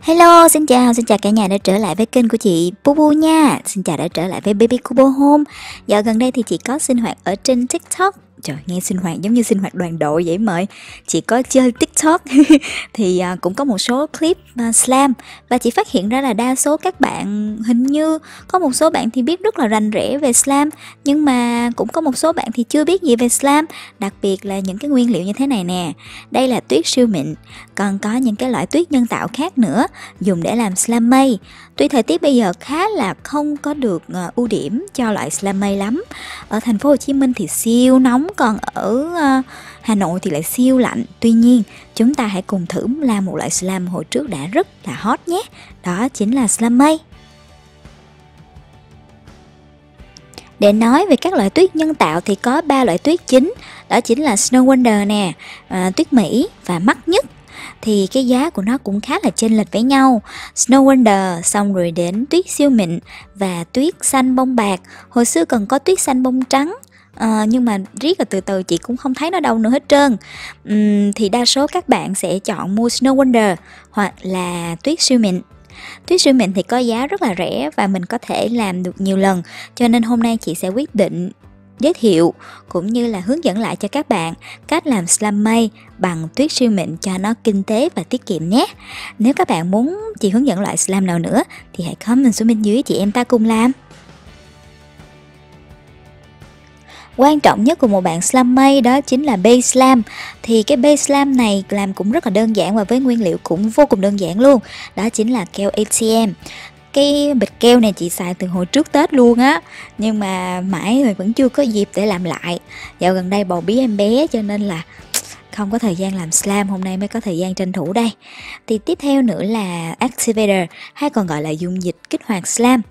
Hello, xin chào, xin chào cả nhà đã trở lại với kênh của chị Bubu nha. Xin chào đã trở lại với Baby Kubo Home. Dạo gần đây thì chị có sinh hoạt ở trên TikTok. Trời, nghe sinh hoạt giống như sinh hoạt đoàn đội vậy mời. Chị có chơi TikTok Thì à, cũng có một số clip à, slam. Và chị phát hiện ra là đa số các bạn hình như Có một số bạn thì biết rất là rành rẽ về slam, Nhưng mà cũng có một số bạn thì chưa biết gì về slam. Đặc biệt là những cái nguyên liệu như thế này nè. Đây là tuyết siêu mịn, Còn có những cái loại tuyết nhân tạo khác nữa, Dùng để làm slam mây. Tuy thời tiết bây giờ khá là không có được uh, ưu điểm cho loại slam mây lắm Ở thành phố Hồ Chí Minh thì siêu nóng còn ở uh, Hà Nội thì lại siêu lạnh. Tuy nhiên, chúng ta hãy cùng thử làm một loại slam hồi trước đã rất là hot nhé. Đó chính là slam mây. Để nói về các loại tuyết nhân tạo thì có ba loại tuyết chính, đó chính là Snow Wonder nè, à, tuyết Mỹ và mắc nhất thì cái giá của nó cũng khá là chênh lệch với nhau. Snow Wonder xong rồi đến tuyết siêu mịn và tuyết xanh bông bạc. Hồi xưa còn có tuyết xanh bông trắng à, nhưng mà riết rồi từ từ chị cũng không thấy nó đâu nữa hết trơn uhm, thì đa số các bạn sẽ chọn mua Snow Wonder hoặc là tuyết siêu mịn Tuyết siêu mịn thì có giá rất là rẻ và mình có thể làm được nhiều lần Cho nên hôm nay chị sẽ quyết định giới thiệu, cũng như là hướng dẫn lại cho các bạn cách làm slam mây bằng tuyết siêu mịn cho nó kinh tế và tiết kiệm nhé. Nếu các bạn muốn chị hướng dẫn loại slam nào nữa, thì hãy comment xuống bên dưới chị em ta cùng làm. quan trọng nhất của một bạn slam mây đó chính là base slam thì cái base slam này làm cũng rất là đơn giản và với nguyên liệu cũng vô cùng đơn giản luôn đó chính là keo ATM cái bịch keo này chị xài từ hồi trước Tết luôn á. Nhưng mà mãi rồi vẫn chưa có dịp để làm lại. Dạo gần đây bầu bí em bé cho nên là không có thời gian làm slam, hôm nay mới có thời gian tranh thủ đây. Thì tiếp theo nữa là activator, hay còn gọi là dung dịch kích hoạt slam.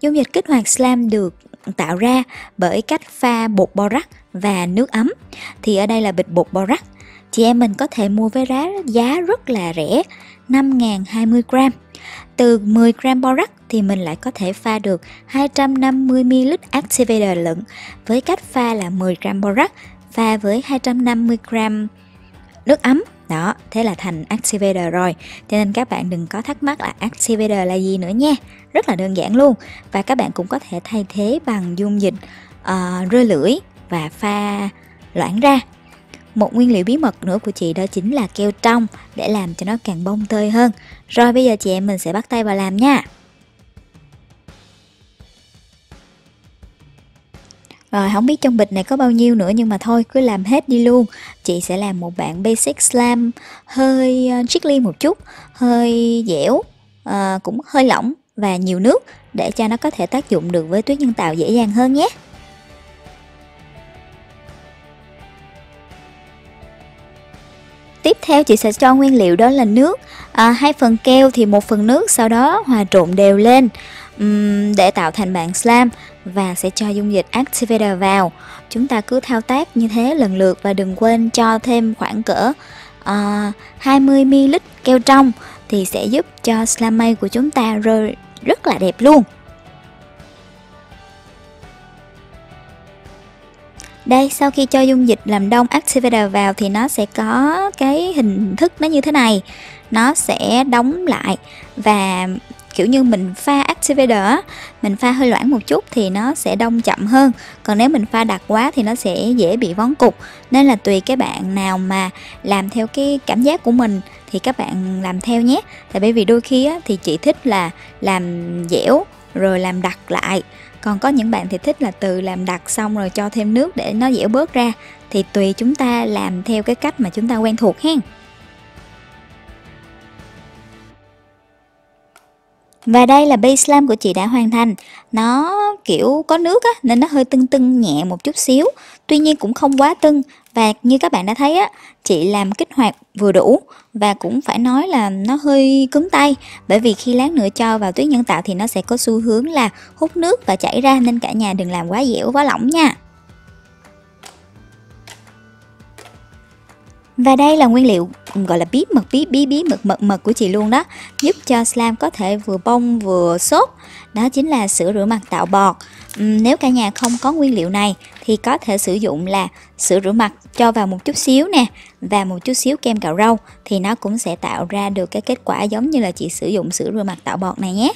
Dung dịch kích hoạt slam được tạo ra bởi cách pha bột borax và nước ấm. Thì ở đây là bịch bột borax chị em mình có thể mua với giá giá rất là rẻ 5.020g từ 10 gram borax thì mình lại có thể pha được 250ml activator lựng với cách pha là 10 gram borax pha với 250 gram nước ấm. Đó thế là thành activator rồi. Cho nên các bạn đừng có thắc mắc là activator là gì nữa nha. Rất là đơn giản luôn. Và các bạn cũng có thể thay thế bằng dung dịch uh, rơi lưỡi và pha loãng ra một nguyên liệu bí mật nữa của chị đó chính là keo trong để làm cho nó càng bông tơi hơn. Rồi bây giờ chị em mình sẽ bắt tay vào làm nha. Rồi không biết trong bịch này có bao nhiêu nữa nhưng mà thôi cứ làm hết đi luôn. Chị sẽ làm một bạn basic slam hơi uh, một chút Hơi dẻo, à, cũng hơi lỏng và nhiều nước Để cho nó có thể tác dụng được với tuyết nhân tạo dễ dàng hơn nhé. Tiếp theo chị sẽ cho nguyên liệu đó là nước. À, hai phần keo thì một phần nước sau đó hòa trộn đều lên um, để tạo thành bạn slam và sẽ cho dung dịch activator vào. Chúng ta cứ thao tác như thế lần lượt và đừng quên cho thêm khoảng cỡ à, uh, 20ml keo trong thì sẽ giúp cho slam mây của chúng ta rơi rất là đẹp luôn. Đây, sau khi cho dung dịch làm đông activator vào thì nó sẽ có cái hình thức nó như thế này. Nó sẽ đóng lại và kiểu như mình pha activator mình pha hơi loãng một chút thì nó sẽ đông chậm hơn. Còn nếu mình pha đặc quá thì nó sẽ dễ bị vón cục. Nên là tùy các bạn nào mà làm theo cái cảm giác của mình thì các bạn làm theo nhé. Tại bởi vì đôi khi á, thì chị thích là làm dẻo rồi làm đặc lại còn có những bạn thì thích là từ làm đặc xong rồi cho thêm nước để nó dẻo bớt ra. Thì tùy chúng ta làm theo cái cách mà chúng ta quen thuộc hen. Và đây là base slam của chị đã hoàn thành. Nó, kiểu, có nước á, Nên nó hơi tưng tưng, nhẹ một chút xíu. Tuy nhiên cũng không quá tưng. Và như các bạn đã thấy á, Chị làm kích hoạt vừa đủ. Và cũng phải nói là nó hơi cứng tay. Bởi vì khi lát nữa cho vào tuyết nhân tạo Thì nó sẽ có xu hướng là hút nước và chảy ra, Nên cả nhà đừng làm quá dẻo, quá lỏng nha. Và đây là nguyên liệu gọi là bí mật bí bí bí mật mật mật của chị luôn đó Giúp cho slime có thể vừa bông vừa xốp Đó chính là sữa rửa mặt tạo bọt. Uhm, Nếu cả nhà không có nguyên liệu này Thì có thể sử dụng là sữa rửa mặt cho vào một chút xíu nè Và một chút xíu kem cạo râu Thì nó cũng sẽ tạo ra được cái kết quả giống như là chị sử dụng sữa rửa mặt tạo bọt này nhé.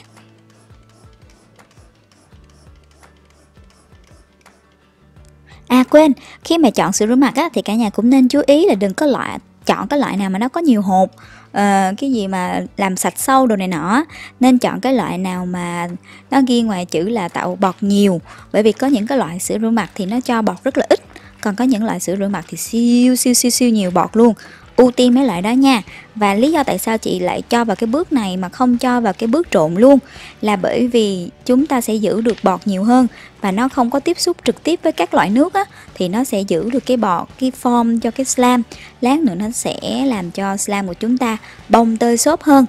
À quên, khi mà chọn sữa rửa mặt á, thì cả nhà cũng nên chú ý là đừng có loại chọn cái loại nào mà nó có nhiều hột uh, cái gì mà làm sạch sâu đồ này nọ nên chọn cái loại nào mà nó ghi ngoài chữ là tạo bọt nhiều. Bởi vì có những cái loại sữa rửa mặt thì nó cho bọt rất là ít còn có những loại sữa rửa mặt thì siêu siêu siêu siêu nhiều bọt luôn ưu tiên mấy loại đó nha. Và lý do tại sao chị lại cho vào cái bước này mà không cho vào cái bước trộn luôn là bởi vì chúng ta sẽ giữ được bọt nhiều hơn và nó không có tiếp xúc trực tiếp với các loại nước á, thì nó sẽ giữ được cái bọt, cái form cho cái slam. Lát nữa nó sẽ làm cho slam của chúng ta bông tơi xốp hơn.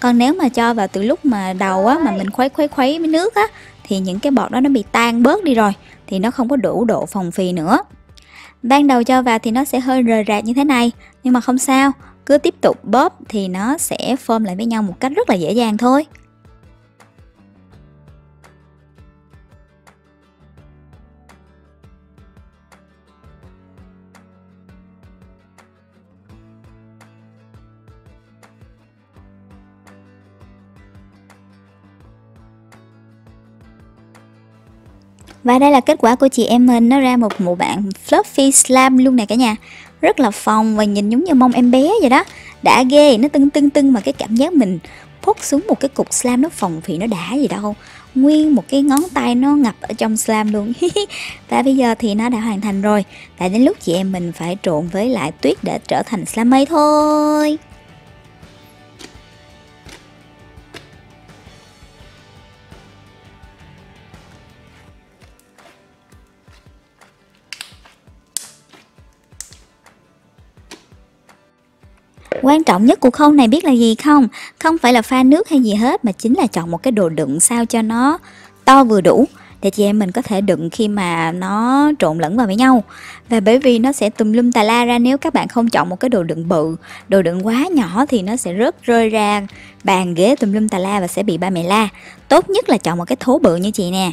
Còn nếu mà cho vào từ lúc mà đầu á, mà mình khuấy khuấy khuấy với nước á, thì những cái bọt đó nó bị tan bớt đi rồi, thì nó không có đủ độ phòng phì nữa. Ban đầu cho vào thì nó sẽ hơi rời rạc như thế này nhưng mà không sao, cứ tiếp tục bóp thì nó sẽ form lại với nhau một cách rất là dễ dàng thôi. Và đây là kết quả của chị em mình. Nó ra một bộ bạn fluffy slime luôn nè cả nhà. Rất là phồng và nhìn giống như mông em bé vậy đó. Đã ghê, nó tưng tưng tưng mà cái cảm giác mình phốt xuống một cái cục slam nó phồng thì nó đã gì đâu. Nguyên một cái ngón tay nó ngập ở trong slam luôn. Và bây giờ thì nó đã hoàn thành rồi. Tại đến lúc chị em mình phải trộn với lại tuyết để trở thành slime mây thôi. Quan trọng nhất của khâu này biết là gì không? Không phải là pha nước hay gì hết, mà chính là chọn một cái đồ đựng sao cho nó to vừa đủ, để chị em mình có thể đựng khi mà nó trộn lẫn vào với nhau. Và bởi vì nó sẽ tùm lum tà la ra, nếu các bạn không chọn một cái đồ đựng bự, đồ đựng quá nhỏ thì nó sẽ rớt rơi ra bàn ghế tùm lum tà la và sẽ bị ba mẹ la. Tốt nhất là chọn một cái thố bự như chị nè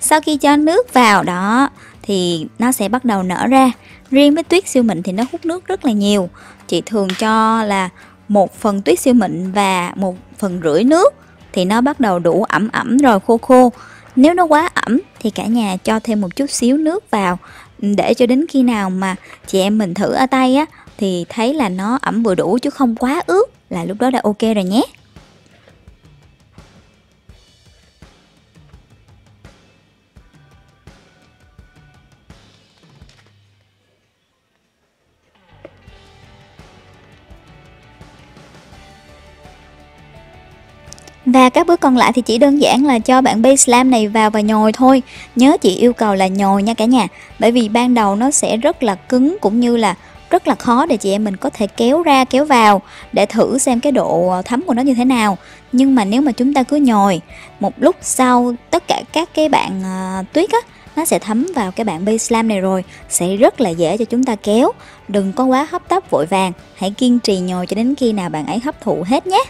sau khi cho nước vào đó, thì nó sẽ bắt đầu nở ra. Riêng với tuyết siêu mịn thì nó hút nước rất là nhiều. Chị thường cho là một phần tuyết siêu mịn và một phần rưỡi nước thì nó bắt đầu đủ ẩm ẩm rồi khô khô. Nếu nó quá ẩm thì cả nhà cho thêm một chút xíu nước vào. Để cho đến khi nào mà chị em mình thử ở tay á, thì thấy là nó ẩm vừa đủ chứ không quá ướt là lúc đó đã ok rồi nhé. Và các bước còn lại thì chỉ đơn giản là cho bạn base slam này vào và nhồi thôi. Nhớ chị yêu cầu là nhồi nha cả nhà. Bởi vì ban đầu nó sẽ rất là cứng cũng như là rất là khó để chị em mình có thể kéo ra kéo vào để thử xem cái độ ờ, thấm của nó như thế nào. Nhưng mà nếu mà chúng ta cứ nhồi một lúc sau tất cả các cái bạn uh, tuyết á nó sẽ thấm vào cái bạn base slam này rồi. Sẽ rất là dễ cho chúng ta kéo. Đừng có quá hấp tấp vội vàng. Hãy kiên trì nhồi cho đến khi nào bạn ấy hấp thụ hết nhé.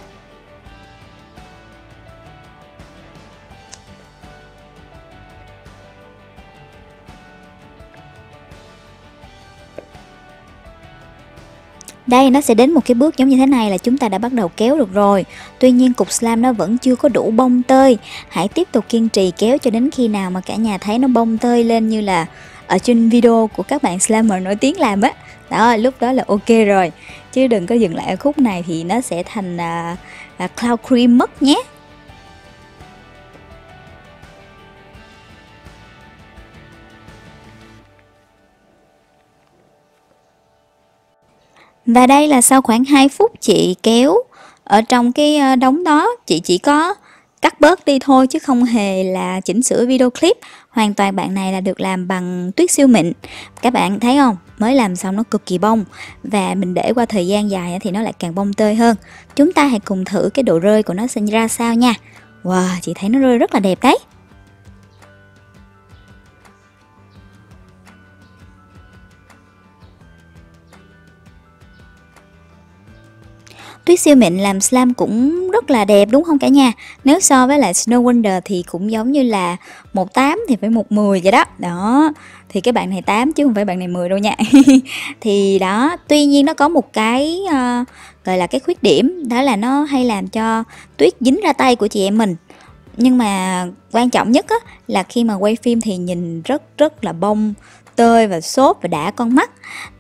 Đây nó sẽ đến một cái bước giống như thế này là chúng ta đã bắt đầu kéo được rồi. Tuy nhiên cục slam nó vẫn chưa có đủ bông tơi. Hãy tiếp tục kiên trì kéo cho đến khi nào mà cả nhà thấy nó bông tơi lên như là ở trên video của các bạn slammer nổi tiếng làm á. Đó lúc đó là ok rồi. Chứ đừng có dừng lại ở khúc này thì nó sẽ thành uh, uh, cloud cream mất nhé. Và đây là sau khoảng 2 phút chị kéo ở trong cái ờ, đống đó, chị chỉ có cắt bớt đi thôi chứ không hề là chỉnh sửa video clip. Hoàn toàn bạn này là được làm bằng tuyết siêu mịn. Các bạn thấy không? Mới làm xong nó cực kỳ bông. Và mình để qua thời gian dài thì nó lại càng bông tơi hơn. Chúng ta hãy cùng thử cái độ rơi của nó sinh ra sao nha. Wow, chị thấy nó rơi rất là đẹp đấy. Tuyết siêu mịn làm slam cũng rất là đẹp đúng không cả nhà? Nếu so với lại Snow Wonder thì cũng giống như là một tám thì phải một mười vậy đó. Đó Thì cái bạn này 8 chứ không phải bạn này 10 đâu nha. Thì đó Tuy nhiên nó có một cái uh, gọi là cái khuyết điểm Đó là nó hay làm cho Tuyết dính ra tay của chị em mình. Nhưng mà quan trọng nhất á, là khi mà quay phim thì nhìn rất rất là bông tơi và xốp và đã con mắt.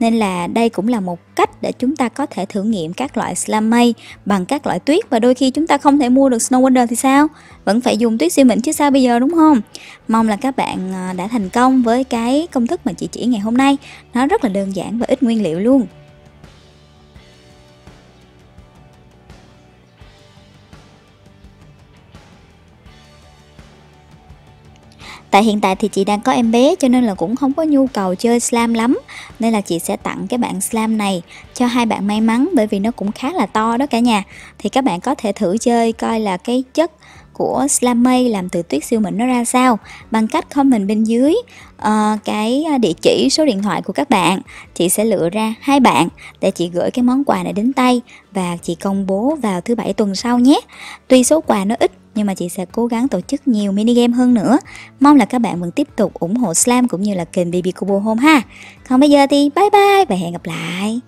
Nên là đây cũng là một cách để chúng ta có thể thử nghiệm các loại slam mây bằng các loại tuyết. Và đôi khi chúng ta không thể mua được Snow Wonder thì sao? Vẫn phải dùng tuyết siêu mịn chứ sao bây giờ, đúng không? Mong là các bạn à, đã thành công với cái công thức mà chị chỉ ngày hôm nay. Nó rất là đơn giản và ít nguyên liệu luôn. Tại hiện tại thì chị đang có em bé cho nên là cũng không có nhu cầu chơi slam lắm. Nên là chị sẽ tặng cái bạn slam này cho hai bạn may mắn bởi vì nó cũng khá là to đó cả nhà. Thì các bạn có thể thử chơi coi là cái chất của slam mây làm từ tuyết siêu mịn nó ra sao bằng cách comment bên dưới uh, cái địa chỉ số điện thoại của các bạn. Chị sẽ lựa ra hai bạn để chị gửi cái món quà này đến tay và chị công bố vào thứ bảy tuần sau nhé. Tuy số quà nó ít nhưng mà chị sẽ cố gắng tổ chức nhiều mini game hơn nữa. Mong là các bạn vẫn tiếp tục ủng hộ Slam cũng như là kênh BB Kubo Home ha. Còn bây giờ thì bye bye và hẹn gặp lại.